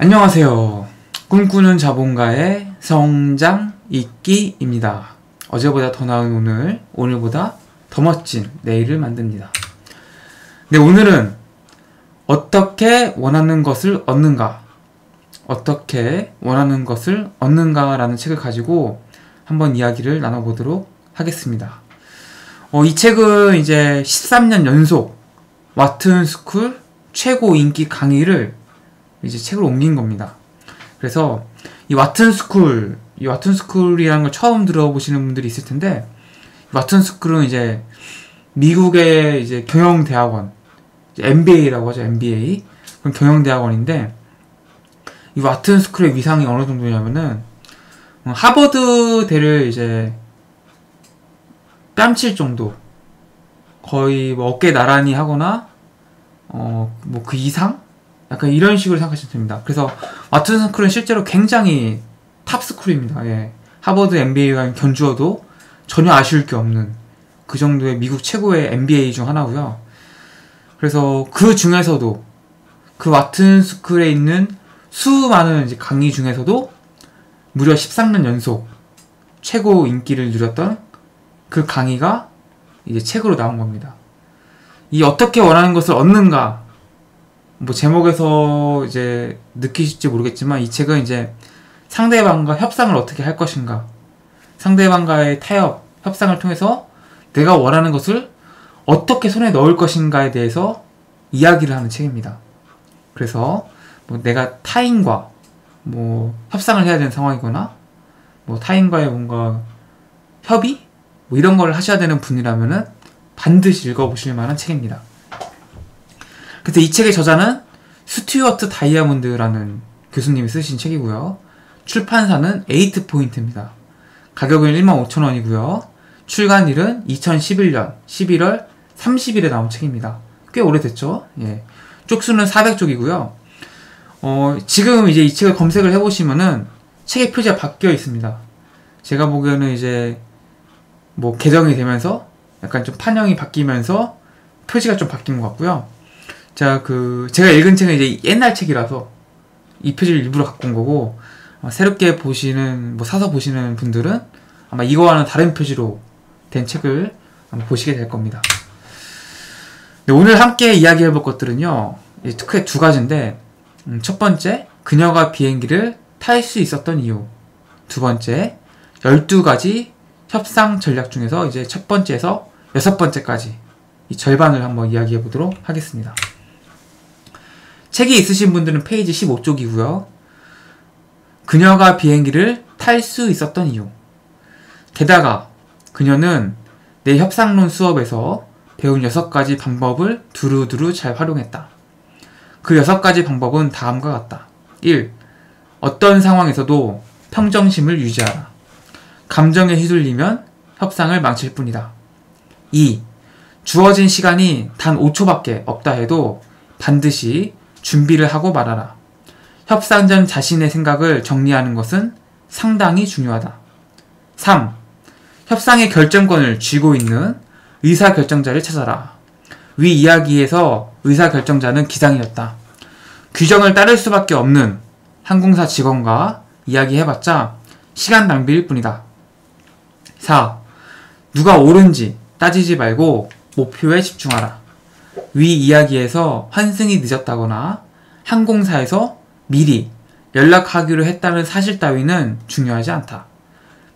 안녕하세요. 꿈꾸는 자본가의 성장 읽기입니다. 어제보다 더 나은 오늘, 오늘보다 더 멋진 내일을 만듭니다. 네, 오늘은 어떻게 원하는 것을 얻는가, 어떻게 원하는 것을 얻는가라는 책을 가지고 한번 이야기를 나눠보도록 하겠습니다. 어, 이 책은 이제 13년 연속 와튼 스쿨 최고 인기 강의를 이제 책으로 옮긴 겁니다. 그래서 이 와튼 스쿨, 이 와튼 스쿨이라는 걸 처음 들어보시는 분들이 있을 텐데, 와튼 스쿨은 이제 미국의 이제 경영 대학원, MBA라고 하죠, MBA. 그런 경영 대학원인데, 이 와튼 스쿨의 위상이 어느 정도냐면은, 어, 하버드 대를 이제 뺨칠 정도, 거의 뭐 어깨 나란히 하거나, 어, 뭐 그 이상? 약간 이런 식으로 생각하시면 됩니다. 그래서 와튼 스쿨은 실제로 굉장히 top school입니다. 예. 하버드 MBA와 견주어도 전혀 아쉬울 게 없는 그 정도의 미국 최고의 MBA 중 하나고요. 그래서 그 중에서도 그 와튼 스쿨에 있는 수많은 이제 강의 중에서도 무려 13년 연속 최고 인기를 누렸던 그 강의가 이제 책으로 나온 겁니다. 이 어떻게 원하는 것을 얻는가 뭐 제목에서 이제 느끼실지 모르겠지만 이 책은 이제 상대방과 협상을 어떻게 할 것인가 상대방과의 타협 협상을 통해서 내가 원하는 것을 어떻게 손에 넣을 것인가에 대해서 이야기를 하는 책입니다. 그래서 뭐 내가 타인과 뭐 협상을 해야 되는 상황이거나 뭐 타인과의 뭔가 협의 뭐 이런 걸 하셔야 되는 분이라면은 반드시 읽어보실 만한 책입니다. 그래서 이 책의 저자는 스튜어트 다이아몬드라는 교수님이 쓰신 책이고요. 출판사는 에이트 포인트입니다. 가격은 15,000원이고요. 출간일은 2011년 11월 30일에 나온 책입니다. 꽤 오래됐죠? 예. 쪽수는 400쪽이고요. 어, 지금 이제 이 책을 검색을 해보시면은 책의 표지가 바뀌어 있습니다. 제가 보기에는 이제 뭐 개정이 되면서 약간 좀 판형이 바뀌면서 표지가 좀 바뀐 것 같고요. 자, 그, 제가 읽은 책은 이제 옛날 책이라서 이 표지를 일부러 갖고 온 거고, 어, 새롭게 보시는, 뭐 사서 보시는 분들은 아마 이거와는 다른 표지로 된 책을 보시게 될 겁니다. 네, 오늘 함께 이야기해 볼 것들은요, 크게 두 가지인데, 음, 첫 번째, 그녀가 비행기를 탈 수 있었던 이유. 두 번째, 12가지 협상 전략 중에서 이제 첫 번째에서 여섯 번째까지 이 절반을 한번 이야기해 보도록 하겠습니다. 책이 있으신 분들은 페이지 15쪽이고요. 그녀가 비행기를 탈 수 있었던 이유. 게다가 그녀는 내 협상론 수업에서 배운 6가지 방법을 두루두루 잘 활용했다. 그 6가지 방법은 다음과 같다. 1. 어떤 상황에서도 평정심을 유지하라. 감정에 휘둘리면 협상을 망칠 뿐이다. 2. 주어진 시간이 단 5초밖에 없다 해도 반드시 준비를 하고 말하라. 협상 전 자신의 생각을 정리하는 것은 상당히 중요하다. 3. 협상의 결정권을 쥐고 있는 의사결정자를 찾아라. 위 이야기에서 의사결정자는 기상이었다. 규정을 따를 수밖에 없는 항공사 직원과 이야기해봤자 시간 낭비일 뿐이다. 4. 누가 옳은지 따지지 말고 목표에 집중하라. 위 이야기에서 환승이 늦었다거나 항공사에서 미리 연락하기로 했다는 사실 따위는 중요하지 않다.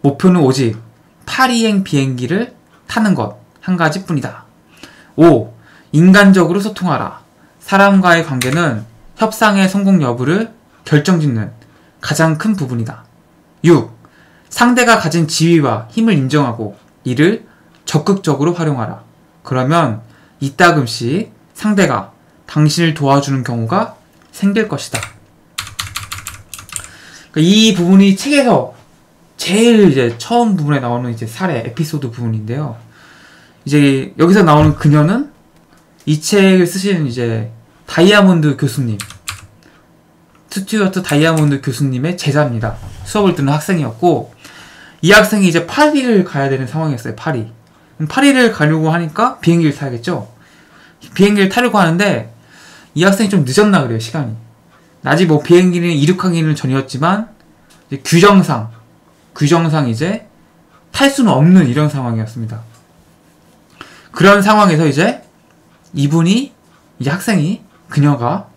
목표는 오직 파리행 비행기를 타는 것 한 가지 뿐이다. 5. 인간적으로 소통하라. 사람과의 관계는 협상의 성공 여부를 결정짓는 가장 큰 부분이다. 6. 상대가 가진 지위와 힘을 인정하고 이를 적극적으로 활용하라. 그러면 이따금씩 상대가 당신을 도와주는 경우가 생길 것이다. 그러니까 이 부분이 책에서 제일 이제 처음 부분에 나오는 이제 사례 에피소드 부분인데요. 이제 여기서 나오는 그녀는 이 책을 쓰시는 이제 다이아몬드 교수님, 스튜어트 다이아몬드 교수님의 제자입니다. 수업을 듣는 학생이었고, 이 학생이 이제 파리를 가야 되는 상황이었어요, 파리. 파리를 가려고 하니까 비행기를 타야겠죠? 비행기를 타려고 하는데 이 학생이 좀 늦었나 그래요 시간이 아직 뭐 비행기는 이륙하기는 전이었지만 규정상 규정상 이제 탈 수는 없는 이런 상황이었습니다. 그런 상황에서 이제 이분이 이제 학생이 그녀가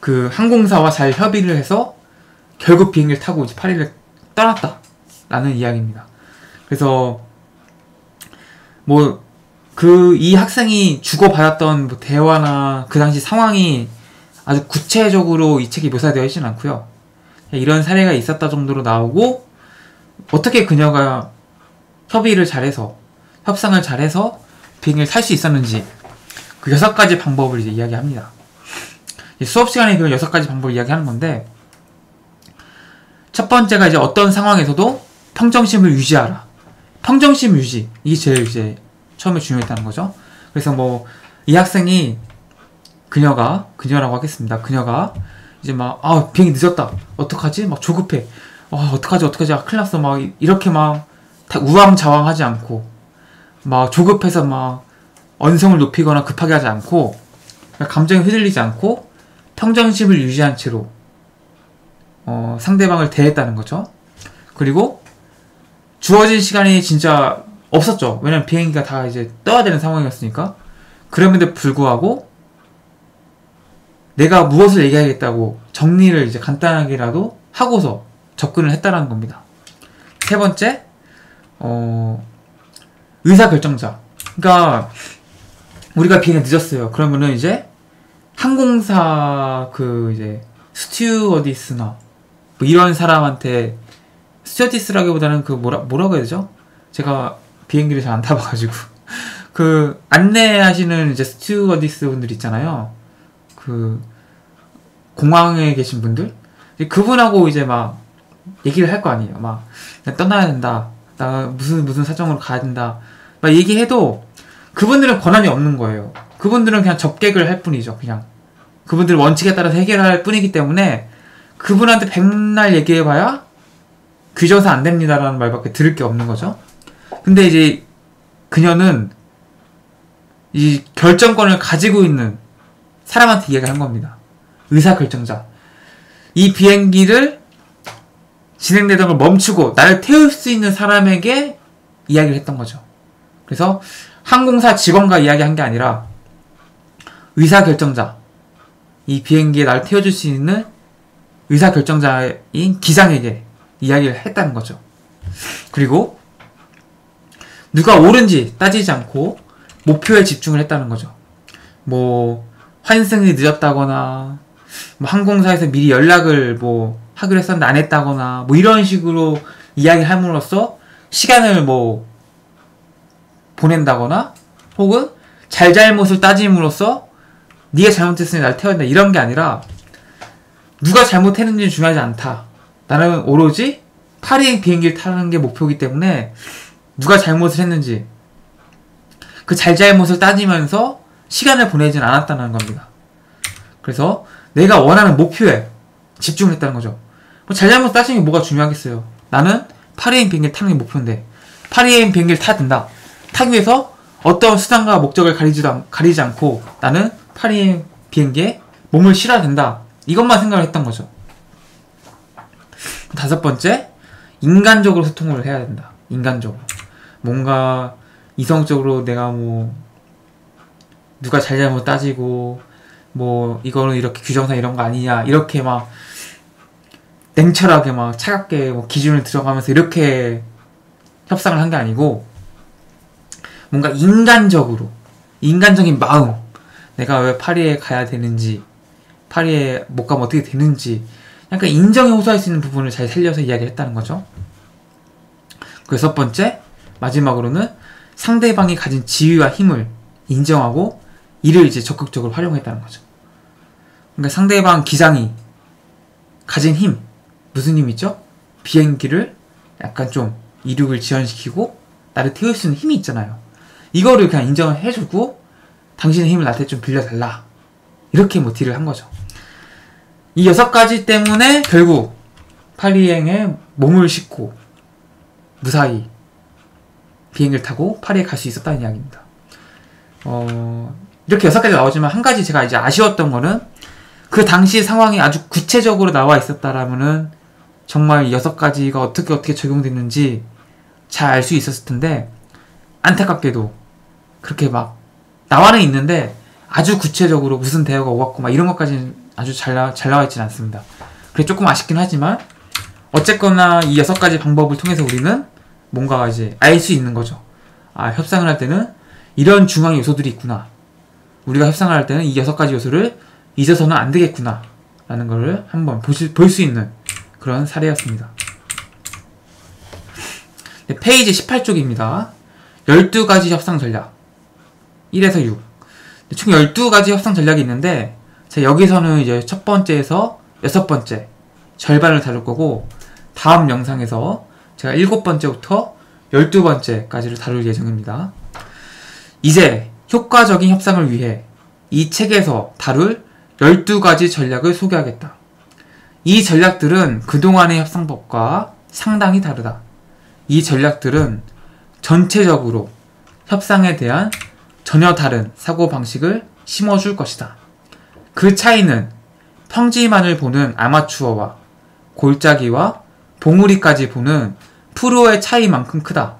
그 항공사와 잘 협의를 해서 결국 비행기를 타고 이제 파리를 떠났다 라는 이야기입니다. 그래서 뭐 그 이 학생이 주고받았던 뭐 대화나 그 당시 상황이 아주 구체적으로 이 책이 묘사되어 있진 않고요. 이런 사례가 있었다 정도로 나오고 어떻게 그녀가 협의를 잘해서 협상을 잘해서 비행기를 탈 수 있었는지 그 여섯 가지 방법을 이제 이야기합니다. 수업 시간에 그 여섯 가지 방법을 이야기하는 건데 첫 번째가 이제 어떤 상황에서도 평정심을 유지하라. 평정심 유지 이게 제일 이제 처음에 중요했다는 거죠. 그래서 뭐 이 학생이 그녀가 그녀라고 하겠습니다. 그녀가 이제 막 아 비행기 늦었다. 어떡하지? 막 조급해. 아 어떡하지 어떡하지? 아, 큰일 났어. 막 이렇게 막 우왕좌왕하지 않고 막 조급해서 막 언성을 높이거나 급하게 하지 않고 감정이 휘둘리지 않고 평정심을 유지한 채로 어, 상대방을 대했다는 거죠. 그리고 주어진 시간이 진짜 없었죠. 왜냐면 비행기가 다 이제 떠야 되는 상황이었으니까. 그럼에도 불구하고 내가 무엇을 얘기하겠다고 정리를 이제 간단하게라도 하고서 접근을 했다라는 겁니다. 세 번째, 어, 의사 결정자. 그러니까 우리가 비행기 늦었어요. 그러면은 이제 항공사 그 이제 스튜어디스나 뭐 이런 사람한테 스튜어디스라기보다는 그 뭐라 뭐라고 해야 되죠? 제가 비행기를 잘 안 타봐가지고 그 안내하시는 이제 스튜어디스 분들 있잖아요. 그 공항에 계신 분들 그분하고 이제 막 얘기를 할 거 아니에요. 막 떠나야 된다. 나 무슨 무슨 사정으로 가야 된다. 막 얘기해도 그분들은 권한이 없는 거예요. 그분들은 그냥 접객을 할 뿐이죠. 그냥 그분들 원칙에 따라서 해결할 뿐이기 때문에 그분한테 백날 얘기해봐야 규정사 안 됩니다라는 말밖에 들을 게 없는 거죠. 근데 이제 그녀는 이 결정권을 가지고 있는 사람한테 이야기를 한 겁니다. 의사 결정자. 이 비행기를 진행되던 걸 멈추고 나를 태울 수 있는 사람에게 이야기를 했던 거죠. 그래서 항공사 직원과 이야기한 게 아니라 의사 결정자. 이 비행기에 나를 태워줄 수 있는 의사 결정자인 기장에게 이야기를 했다는 거죠. 그리고 누가 옳은지 따지지 않고 목표에 집중을 했다는 거죠. 뭐 환승이 늦었다거나 뭐 항공사에서 미리 연락을 뭐 하기로 했었는데 안 했다거나 뭐 이런 식으로 이야기를 함으로써 시간을 뭐 보낸다거나 혹은 잘잘못을 따짐으로써 네가 잘못했으니 날 태웠다 이런 게 아니라 누가 잘못했는지 중요하지 않다. 나는 오로지 파리 비행기를 타는 게 목표이기 때문에 누가 잘못을 했는지 그 잘잘못을 따지면서 시간을 보내진 않았다는 겁니다. 그래서 내가 원하는 목표에 집중을 했다는 거죠. 뭐 잘잘못 따지는 게 뭐가 중요하겠어요. 나는 파리행 비행기를 타는 게 목표인데 파리행 비행기를 타야 된다. 타기 위해서 어떤 수단과 목적을 가리지도, 가리지 않고 나는 파리행 비행기에 몸을 실어야 된다. 이것만 생각을 했던 거죠. 다섯 번째, 인간적으로 소통을 해야 된다. 인간적으로. 뭔가 이성적으로 내가 뭐 누가 잘잘못 따지고 뭐 이거는 이렇게 규정상 이런 거 아니냐 이렇게 막 냉철하게 막 차갑게 뭐 기준을 들어가면서 이렇게 협상을 한 게 아니고 뭔가 인간적으로 인간적인 마음 내가 왜 파리에 가야 되는지 파리에 못 가면 어떻게 되는지 약간 인정에 호소할 수 있는 부분을 잘 살려서 이야기를 했다는 거죠. 그 여섯 번째 마지막으로는 상대방이 가진 지위와 힘을 인정하고 이를 이제 적극적으로 활용했다는 거죠. 그러니까 상대방 기장이 가진 힘 무슨 힘 있죠? 비행기를 약간 좀 이륙을 지연시키고 나를 태울 수 있는 힘이 있잖아요. 이거를 그냥 인정을 해주고 당신의 힘을 나한테 좀 빌려달라. 이렇게 뭐 딜을 한 거죠. 이 여섯 가지 때문에 결국 파리행에 몸을 싣고 무사히 비행기를 타고 파리에 갈 수 있었다는 이야기입니다. 어, 이렇게 여섯 가지 나오지만 한 가지 제가 이제 아쉬웠던 거는 그그 당시 상황이 아주 구체적으로 나와 있었다라면은 정말 여섯 가지가 어떻게 어떻게 적용됐는지 잘 알 수 있었을 텐데 안타깝게도 그렇게 막 나와는 있는데 아주 구체적으로 무슨 대화가 오갔고 막 이런 것까지는 아주 잘, 나, 잘 나와 있지는 않습니다. 그래 조금 아쉽긴 하지만 어쨌거나 이 여섯 가지 방법을 통해서 우리는 뭔가 이제 알 수 있는 거죠. 아 협상을 할 때는 이런 중앙 요소들이 있구나. 우리가 협상을 할 때는 이 여섯 가지 요소를 잊어서는 안 되겠구나. 라는 것을 한번 볼 수 있는 그런 사례였습니다. 네, 페이지 18쪽입니다. 12가지 협상 전략. 1에서 6. 총 12가지 협상 전략이 있는데, 자, 여기서는 이제 첫 번째에서 여섯 번째, 절반을 다룰 거고, 다음 영상에서 제가 일곱 번째부터 열두 번째까지를 다룰 예정입니다. 이제 효과적인 협상을 위해 이 책에서 다룰 12가지 전략을 소개하겠다. 이 전략들은 그동안의 협상법과 상당히 다르다. 이 전략들은 전체적으로 협상에 대한 전혀 다른 사고방식을 심어줄 것이다. 그 차이는 평지만을 보는 아마추어와 골짜기와 봉우리까지 보는 프로의 차이만큼 크다.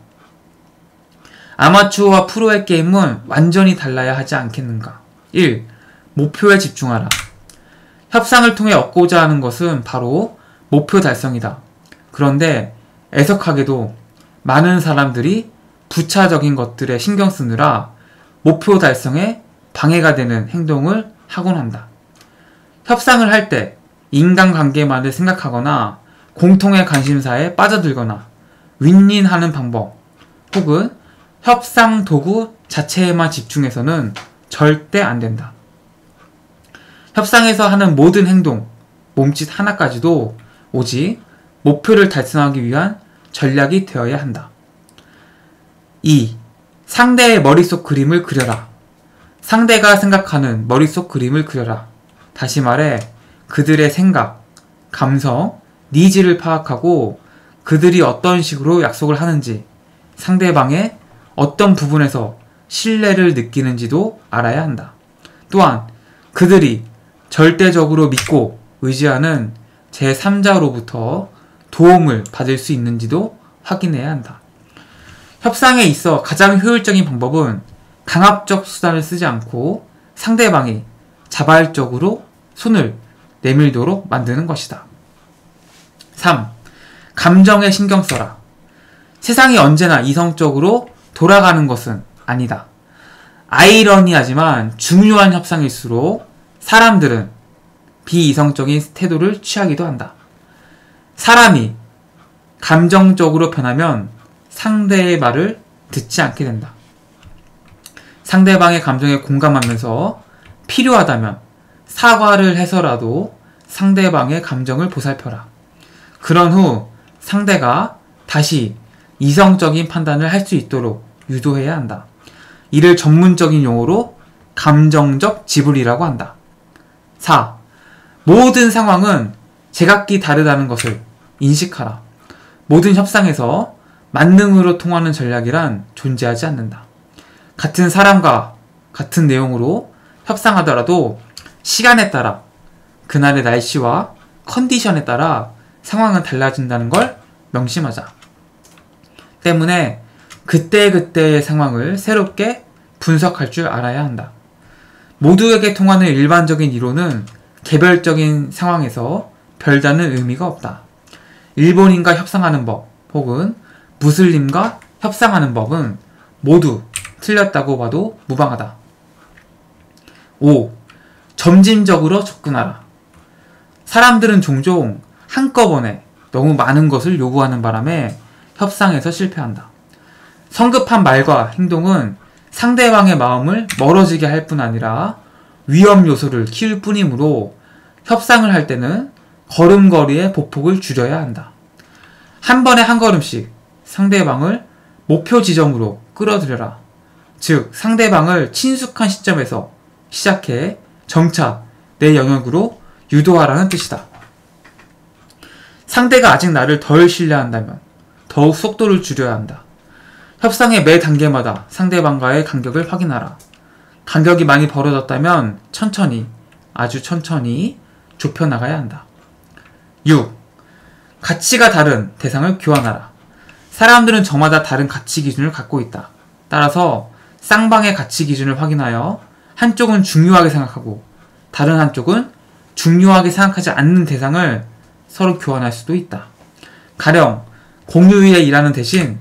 아마추어와 프로의 게임은 완전히 달라야 하지 않겠는가? 1. 목표에 집중하라. 협상을 통해 얻고자 하는 것은 바로 목표 달성이다. 그런데 애석하게도 많은 사람들이 부차적인 것들에 신경 쓰느라 목표 달성에 방해가 되는 행동을 하곤 한다. 협상을 할 때 인간관계만을 생각하거나 공통의 관심사에 빠져들거나 윈윈하는 방법 혹은 협상 도구 자체에만 집중해서는 절대 안 된다. 협상에서 하는 모든 행동, 몸짓 하나까지도 오직 목표를 달성하기 위한 전략이 되어야 한다. 2. 상대의 머릿속 그림을 그려라. 상대가 생각하는 머릿속 그림을 그려라. 다시 말해, 그들의 생각, 감성, needs를 파악하고 그들이 어떤 식으로 약속을 하는지, 상대방의 어떤 부분에서 신뢰를 느끼는지도 알아야 한다. 또한 그들이 절대적으로 믿고 의지하는 제3자로부터 도움을 받을 수 있는지도 확인해야 한다. 협상에 있어 가장 효율적인 방법은 강압적 수단을 쓰지 않고 상대방이 자발적으로 손을 내밀도록 만드는 것이다. 3. 감정에 신경 써라. 세상이 언제나 이성적으로 돌아가는 것은 아니다. 아이러니하지만 중요한 협상일수록 사람들은 비이성적인 태도를 취하기도 한다. 사람이 감정적으로 변하면 상대의 말을 듣지 않게 된다. 상대방의 감정에 공감하면서 필요하다면 사과를 해서라도 상대방의 감정을 보살펴라. 그런 후 상대가 다시 이성적인 판단을 할 수 있도록 유도해야 한다. 이를 전문적인 용어로 감정적 지불이라고 한다. 4. 모든 상황은 제각기 다르다는 것을 인식하라. 모든 협상에서 만능으로 통하는 전략이란 존재하지 않는다. 같은 사람과 같은 내용으로 협상하더라도 시간에 따라 그날의 날씨와 컨디션에 따라 상황은 달라진다는 걸 명심하자. 때문에 그때그때의 상황을 새롭게 분석할 줄 알아야 한다. 모두에게 통하는 일반적인 이론은 개별적인 상황에서 별다른 의미가 없다. 일본인과 협상하는 법 혹은 무슬림과 협상하는 법은 모두 틀렸다고 봐도 무방하다. 5. 점진적으로 접근하라. 사람들은 종종 한꺼번에 너무 많은 것을 요구하는 바람에 협상에서 실패한다. 성급한 말과 행동은 상대방의 마음을 멀어지게 할 뿐 아니라 위험 요소를 키울 뿐이므로 협상을 할 때는 걸음걸이의 보폭을 줄여야 한다. 한 번에 한 걸음씩 상대방을 목표 지점으로 끌어들여라. 즉, 상대방을 친숙한 시점에서 시작해 점차 내 영역으로 유도하라는 뜻이다. 상대가 아직 나를 덜 신뢰한다면 더욱 속도를 줄여야 한다. 협상의 매 단계마다 상대방과의 간격을 확인하라. 간격이 많이 벌어졌다면 천천히, 아주 천천히 좁혀 나가야 한다. 6. 가치가 다른 대상을 교환하라. 사람들은 저마다 다른 가치 기준을 갖고 있다. 따라서 쌍방의 가치 기준을 확인하여 한쪽은 중요하게 생각하고 다른 한쪽은 중요하게 생각하지 않는 대상을 서로 교환할 수도 있다. 가령 공휴일에 일하는 대신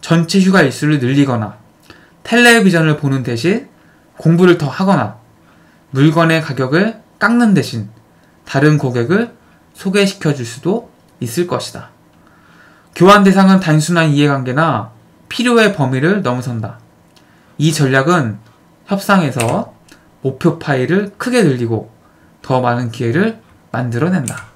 전체 휴가 일수를 늘리거나 텔레비전을 보는 대신 공부를 더 하거나 물건의 가격을 깎는 대신 다른 고객을 소개시켜 줄 수도 있을 것이다. 교환 대상은 단순한 이해관계나 필요의 범위를 넘어선다. 이 전략은 협상에서 목표 파일을 크게 늘리고 더 많은 기회를 만들어낸다.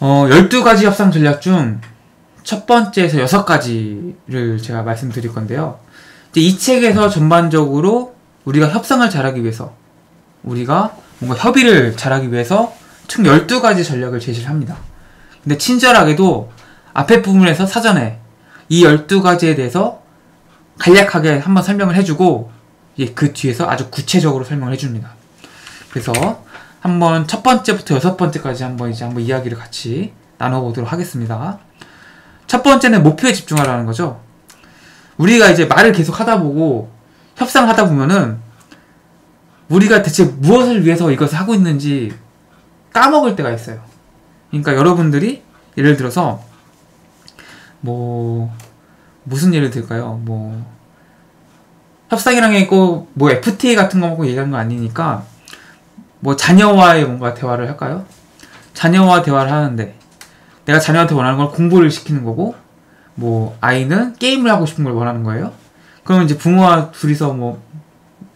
어, 12가지 협상 전략 중 첫 번째에서 6가지를 제가 말씀드릴 건데요. 이 책에서 전반적으로 우리가 협상을 잘하기 위해서 우리가 뭔가 협의를 잘하기 위해서 총 12가지 전략을 제시를 합니다. 근데 친절하게도 앞에 부분에서 사전에 이 12가지에 대해서 간략하게 한번 설명을 해주고 그 뒤에서 아주 구체적으로 설명을 해줍니다. 그래서 한번 첫 번째부터 여섯 번째까지 한번 이제 한번 이야기를 같이 나눠보도록 하겠습니다. 첫 번째는 목표에 집중하라는 거죠. 우리가 이제 말을 계속 하다 보고 협상을 하다 보면은 우리가 대체 무엇을 위해서 이것을 하고 있는지 까먹을 때가 있어요. 그러니까 여러분들이 예를 들어서 뭐 무슨 예를 들까요? 뭐 협상이랑 있고 뭐 FTA 같은 거 먹고 얘기하는 거 아니니까 뭐 자녀와의 뭔가 대화를 할까요? 자녀와 대화를 하는데 내가 자녀한테 원하는 걸 공부를 시키는 거고 뭐 아이는 게임을 하고 싶은 걸 원하는 거예요. 그러면 이제 부모와 둘이서 뭐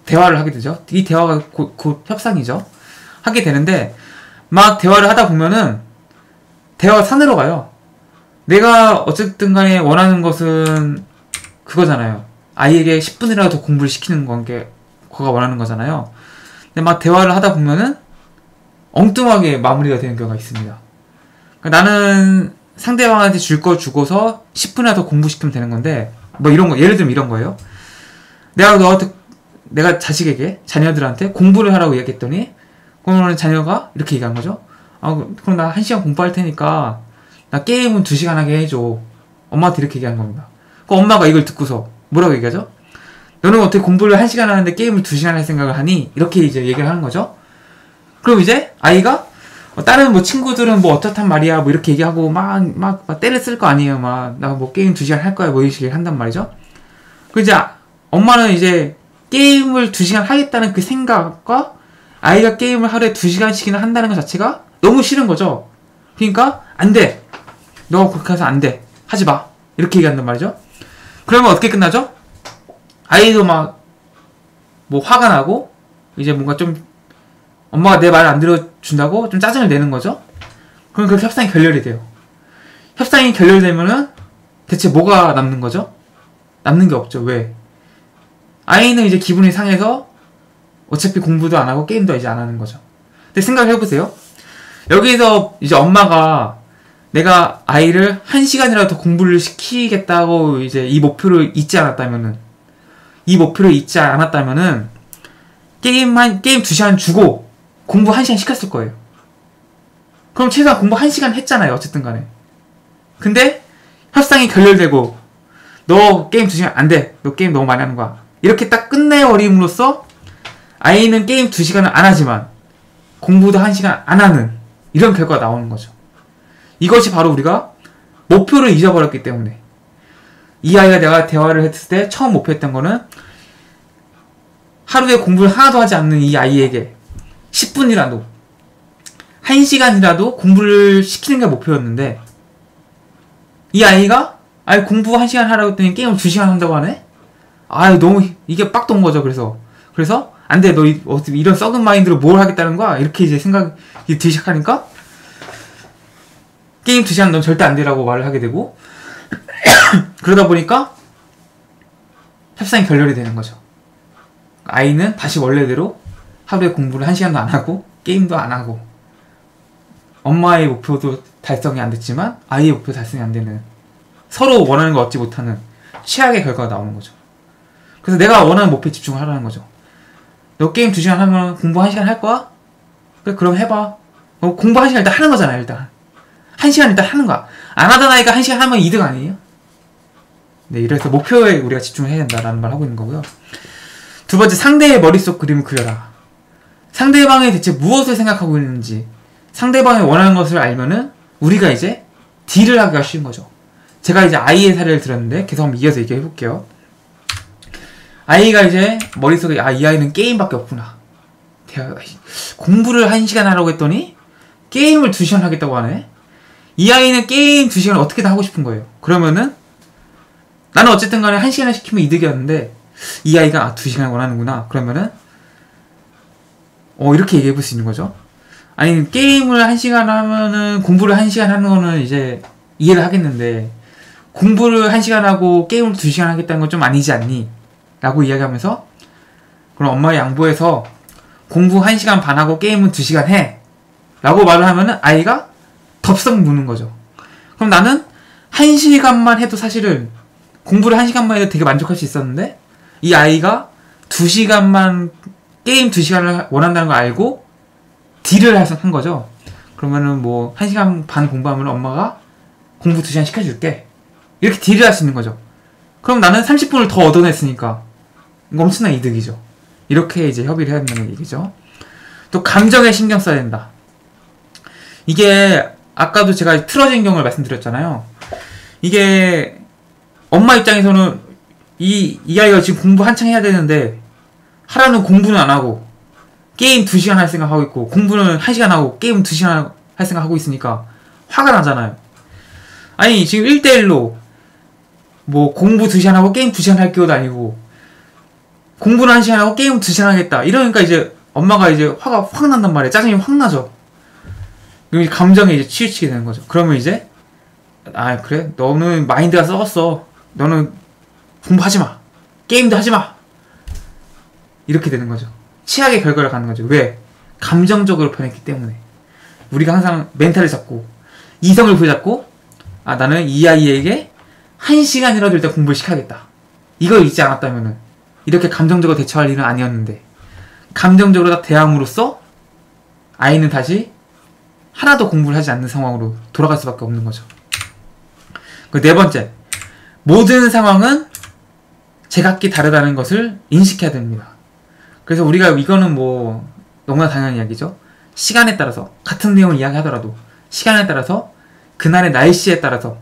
대화를 하게 되죠. 이 대화가 곧, 곧 협상이죠. 하게 되는데 막 대화를 하다 보면은 대화가 산으로 가요. 내가 어쨌든 간에 원하는 것은 그거잖아요. 아이에게 10분이라도 더 공부를 시키는 건 게 그가 원하는 거잖아요. 근데 막 대화를 하다 보면은 엉뚱하게 마무리가 되는 경우가 있습니다. 그러니까 나는 상대방한테 줄 거 주고서 10분이라도 공부시키면 되는 건데 뭐 이런 거 예를 들면 이런 거예요. 내가 너한테 내가 자식에게 자녀들한테 공부를 하라고 얘기했더니 그러면 자녀가 이렇게 얘기한 거죠. 아 그럼 나 한 시간 공부할 테니까 나 게임은 두 시간 하게 해줘. 엄마한테 이렇게 얘기한 겁니다. 그 엄마가 이걸 듣고서 뭐라고 얘기하죠? 너는 어떻게 공부를 한 시간 하는데 게임을 두 시간 할 생각을 하니? 이렇게 이제 얘기를 하는 거죠. 그럼 이제 아이가 어, 다른 뭐 친구들은 뭐 어떻단 말이야 뭐 이렇게 얘기하고 막, 막, 막 때를 쓸 거 아니에요. 막, 나 뭐 게임 두 시간 할 거야. 뭐 이렇게 한단 말이죠. 그 이제 엄마는 이제 게임을 두 시간 하겠다는 그 생각과 아이가 게임을 하루에 두 시간씩이나 한다는 것 자체가 너무 싫은 거죠. 그러니까 안 돼. 너 그렇게 해서 안 돼. 하지 마. 이렇게 얘기한단 말이죠. 그러면 어떻게 끝나죠? 아이도 막, 뭐 화가 나고, 이제 뭔가 좀, 엄마가 내말안 들어준다고 좀 짜증을 내는 거죠? 그럼 그 협상이 결렬이 돼요. 협상이 결렬되면은 대체 뭐가 남는 거죠? 남는 게 없죠. 왜? 아이는 이제 기분이 상해서 어차피 공부도 안 하고 게임도 이제 안 하는 거죠. 근데 생각해보세요. 여기서 이제 엄마가 내가 아이를 한 시간이라도 더 공부를 시키겠다고 이제 이 목표를 잊지 않았다면은 이 목표를 잊지 않았다면은 게임 한 게임 두 시간 주고 공부 한 시간 시켰을 거예요. 그럼 최소한 공부 한 시간 했잖아요. 어쨌든 간에. 근데 협상이 결렬되고 너 게임 두 시간 안 돼. 너 게임 너무 많이 하는 거야. 이렇게 딱 끝내버림으로써 아이는 게임 두 시간을 안 하지만 공부도 한 시간 안 하는 이런 결과가 나오는 거죠. 이것이 바로 우리가 목표를 잊어버렸기 때문에 이 아이가 내가 대화를 했을 때 처음 목표했던 거는 하루에 공부를 하나도 하지 않는 이 아이에게 10분이라도 1시간이라도 공부를 시키는 게 목표였는데 이 아이가 아이 공부 1시간 하라고 했더니 게임을 2시간 한다고 하네? 아 너무 이게 빡 돈 거죠 그래서 그래서 안 돼 너 이런 썩은 마인드로 뭘 하겠다는 거야 이렇게 이제 생각이 들기 시작하니까 게임 2시간 넌 절대 안 되라고 말을 하게 되고 그러다 보니까 협상이 결렬이 되는 거죠. 아이는 다시 원래대로 하루에 공부를 한 시간도 안 하고 게임도 안 하고 엄마의 목표도 달성이 안 됐지만 아이의 목표 달성이 안 되는 서로 원하는 거 얻지 못하는 최악의 결과가 나오는 거죠. 그래서 내가 원하는 목표에 집중을 하라는 거죠. 너 게임 2시간 하면 공부 1시간 할 거야? 그래 그럼 해봐. 어, 공부 1시간 일단 하는 거잖아 일단. 1시간 일단 하는 거야. 안 하던 아이가 1시간 하면 이득 아니에요? 네 이래서 목표에 우리가 집중을 해야 된다라는 말 하고 있는 거고요. 두 번째 상대의 머릿속 그림을 그려라. 상대방이 대체 무엇을 생각하고 있는지 상대방이 원하는 것을 알면은 우리가 이제 딜을 하기가 쉬운 거죠. 제가 이제 아이의 사례를 들었는데 계속 한번 이어서 얘기해 볼게요 아이가 이제 머릿속에 아 이 아이는 게임밖에 없구나. 공부를 한 시간 하라고 했더니 게임을 두 시간 하겠다고 하네. 이 아이는 게임 두 시간 어떻게든 하고 싶은 거예요. 그러면은 나는 어쨌든 간에 한 시간을 시키면 이득이었는데 이 아이가 아, 두 시간 원하는구나. 그러면은 어 이렇게 얘기해 볼 수 있는 거죠. 아니 게임을 한 시간 하면은 공부를 한 시간 하는 거는 이제 이해를 하겠는데 공부를 한 시간 하고 게임을 두 시간 하겠다는 건 좀 아니지 않니? 라고 이야기하면서 그럼 엄마 양보해서 공부 1시간 반 하고 게임은 2시간 해. 라고 말을 하면은 아이가 덥석 무는 거죠. 그럼 나는 1시간만 해도 사실은 공부를 1시간만 해도 되게 만족할 수 있었는데 이 아이가 2시간만 게임 2시간을 원한다는 걸 알고 딜을 한 거죠. 그러면은 뭐 1시간 반 공부하면 엄마가 공부 2시간 시켜줄게. 이렇게 딜을 할 수 있는 거죠. 그럼 나는 30분을 더 얻어냈으니까 엄청난 이득이죠. 이렇게 이제 협의를 해야 된다는 얘기죠. 또 감정에 신경 써야 된다. 이게 아까도 제가 틀어진 경우를 말씀드렸잖아요. 이게 엄마 입장에서는 이, 이 아이가 지금 공부 한창 해야 되는데 하라는 공부는 안 하고 게임 2시간 할 생각 하고 있고 공부는 1시간 하고 게임 2시간 할 생각 하고 있으니까 화가 나잖아요. 아니 지금 1대1로 뭐 공부 2시간 하고 게임 2시간 할 기회도 아니고 공부를 한 시간 하고 게임 두 시간 하겠다. 이러니까 이제 엄마가 이제 화가 확 난단 말이에요. 짜증이 확 나죠. 그럼 감정에 이제 치우치게 되는 거죠. 그러면 이제 아 그래 너는 마인드가 썩었어. 너는 공부하지 마. 게임도 하지 마. 이렇게 되는 거죠. 치약의 결과를 가는 거죠. 왜? 감정적으로 변했기 때문에. 우리가 항상 멘탈을 잡고 이성을 부여잡고 아 나는 이 아이에게 한 시간이라도 일단 공부를 시켜야겠다. 이걸 잊지 않았다면은 이렇게 감정적으로 대처할 일은 아니었는데 감정적으로 딱 대함으로써 아이는 다시 하나도 공부를 하지 않는 상황으로 돌아갈 수밖에 없는 거죠. 그 네 번째, 모든 상황은 제각기 다르다는 것을 인식해야 됩니다. 그래서 우리가 이거는 뭐 너무나 당연한 이야기죠. 시간에 따라서 같은 내용을 이야기하더라도 시간에 따라서 그날의 날씨에 따라서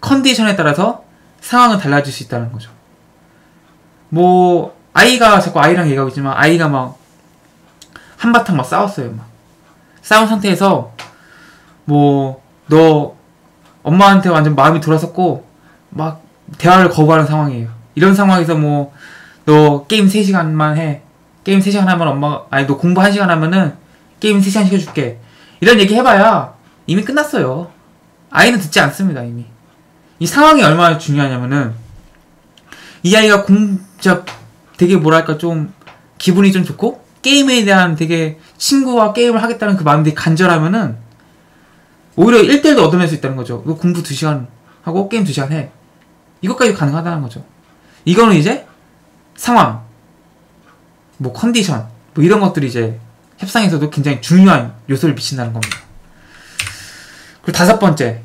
컨디션에 따라서 상황은 달라질 수 있다는 거죠. 뭐 아이가 자꾸 아이랑 얘기하고 있지만 아이가 막 한바탕 막 싸웠어요 막. 싸운 상태에서 뭐 너 엄마한테 완전 마음이 돌아섰고 막 대화를 거부하는 상황이에요. 이런 상황에서 뭐 너 게임 3시간만 해. 게임 3시간 하면 엄마가 아니 너 공부 1시간 하면은 게임 3시간 시켜줄게. 이런 얘기 해봐야 이미 끝났어요. 아이는 듣지 않습니다 이미. 이 상황이 얼마나 중요하냐면은 이 아이가 공, 진짜 되게 뭐랄까 좀 기분이 좀 좋고 게임에 대한 되게 친구와 게임을 하겠다는 그 마음이 간절하면은 오히려 1대1도 얻어낼 수 있다는 거죠. 너 공부 2시간 하고 게임 2시간 해. 이것까지 가능하다는 거죠. 이거는 이제 상황, 뭐 컨디션, 뭐 이런 것들이 이제 협상에서도 굉장히 중요한 요소를 미친다는 겁니다. 그리고 다섯 번째,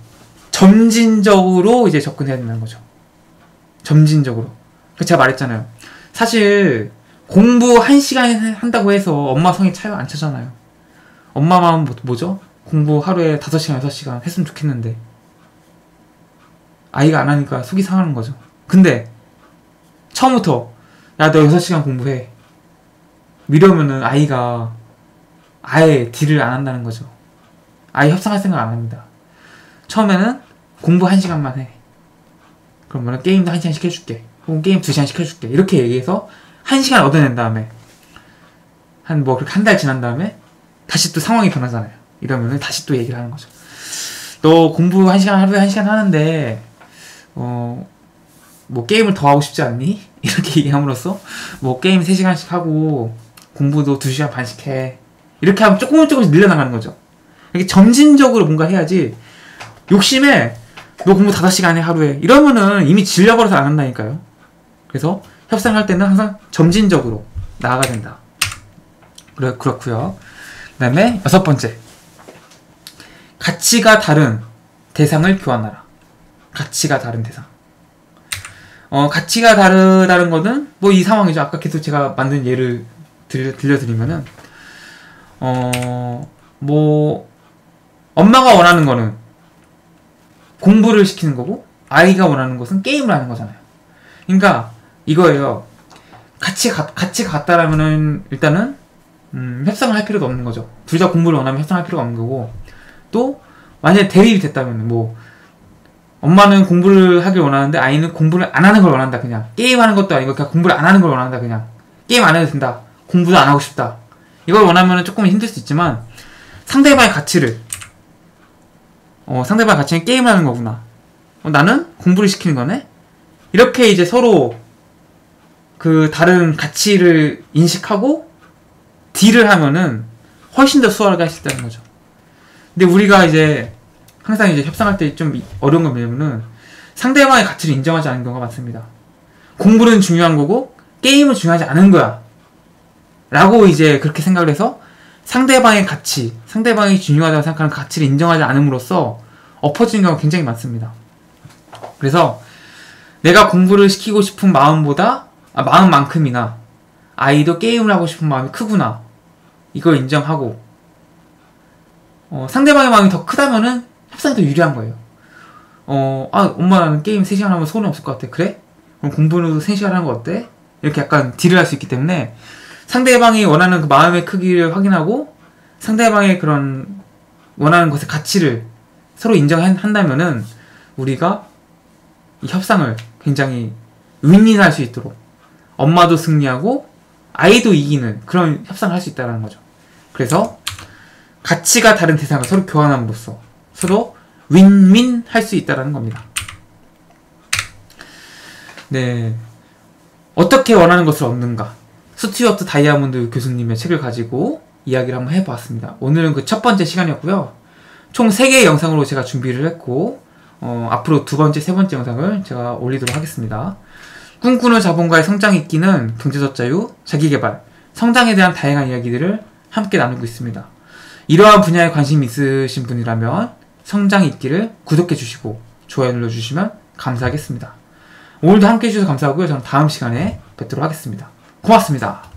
점진적으로 이제 접근해야 된다는 거죠. 점진적으로. 그 제가 말했잖아요. 사실 공부 1시간 한다고 해서 엄마 성에 차이 안 차잖아요. 엄마 마음 뭐, 뭐죠? 공부 하루에 5시간, 6시간 했으면 좋겠는데 아이가 안 하니까 속이 상하는 거죠. 근데 처음부터 야 너 6시간 공부해 이러면은 아이가 아예 딜을 안 한다는 거죠. 아예 협상할 생각 안 합니다. 처음에는 공부 1시간만 해. 그러면 게임도 1시간 시켜줄게. 혹은 게임 2시간 시켜줄게. 이렇게 얘기해서 1시간 얻어낸 다음에 한 뭐 그렇게 한 달 지난 다음에 다시 또 상황이 변하잖아요. 이러면은 다시 또 얘기를 하는 거죠. 너 공부 1시간 하루에 1시간 하는데 어 뭐 게임을 더 하고 싶지 않니? 이렇게 얘기함으로써 뭐 게임 3시간씩 하고 공부도 2시간 반씩 해. 이렇게 하면 조금 조금씩 늘려나가는 거죠. 이렇게 점진적으로 뭔가 해야지 욕심에 너 공부 5시간 해 하루에 이러면은 이미 질려버려서 안 한다니까요. 그래서 협상할 때는 항상 점진적으로 나아가야 된다. 그래, 그렇고요 그 다음에 여섯 번째. 가치가 다른 대상을 교환하라. 가치가 다른 대상. 어, 가치가 다르다는 거는, 뭐 이 상황이죠. 아까 계속 제가 만든 예를 들려, 들려드리면은, 어, 뭐, 엄마가 원하는 거는 공부를 시키는 거고, 아이가 원하는 것은 게임을 하는 거잖아요. 그러니까, 이거예요. 같이, 가, 같이 갔다라면은, 일단은, 음, 협상을 할 필요도 없는 거죠. 둘 다 공부를 원하면 협상할 필요가 없는 거고, 또, 만약에 대립이 됐다면, 뭐, 엄마는 공부를 하길 원하는데 아이는 공부를 안 하는 걸 원한다 그냥. 게임하는 것도 아니고 그냥 공부를 안 하는 걸 원한다 그냥. 게임 안 해도 된다. 공부도 안 하고 싶다. 이걸 원하면 조금 힘들 수 있지만 상대방의 가치를 어 상대방의 가치는 게임을 하는 거구나. 어, 나는 공부를 시키는 거네? 이렇게 이제 서로 그 다른 가치를 인식하고 딜을 하면은 훨씬 더 수월하게 할 수 있다는 거죠 근데 우리가 이제 항상 이제 협상할 때 좀 어려운 건 뭐냐면은 상대방의 가치를 인정하지 않는 경우가 많습니다. 공부는 중요한 거고 게임은 중요하지 않은 거야. 라고 이제 그렇게 생각을 해서 상대방의 가치, 상대방이 중요하다고 생각하는 가치를 인정하지 않음으로써 엎어지는 경우가 굉장히 많습니다. 그래서 내가 공부를 시키고 싶은 마음보다 아, 마음만큼이나 아이도 게임을 하고 싶은 마음이 크구나. 이걸 인정하고 어, 상대방의 마음이 더 크다면은 협상이 더 유리한 거예요. 어, 아, 엄마 나는 게임 3시간 하면 손해 없을 것 같아. 그래? 그럼 공부는 3시간 하는 거 어때? 이렇게 약간 딜을 할 수 있기 때문에 상대방이 원하는 그 마음의 크기를 확인하고 상대방의 그런 원하는 것의 가치를 서로 인정한다면은 우리가 이 협상을 굉장히 윈윈할 수 있도록 엄마도 승리하고 아이도 이기는 그런 협상을 할 수 있다는 거죠. 그래서 가치가 다른 대상을 서로 교환함으로써 서로 윈윈 할 수 있다는 겁니다. 네. 어떻게 원하는 것을 얻는가? 스튜어트 다이아몬드 교수님의 책을 가지고 이야기를 한번 해보았습니다. 오늘은 그 첫 번째 시간이었고요. 총 3개의 영상으로 제가 준비를 했고, 어, 앞으로 두 번째, 세 번째 영상을 제가 올리도록 하겠습니다. 꿈꾸는 자본가의 성장 있기는 경제적 자유, 자기개발, 성장에 대한 다양한 이야기들을 함께 나누고 있습니다. 이러한 분야에 관심 있으신 분이라면 성장 있기를 구독해 주시고 좋아요 눌러주시면 감사하겠습니다. 오늘도 함께 해주셔서 감사하고요. 저는 다음 시간에 뵙도록 하겠습니다. 고맙습니다.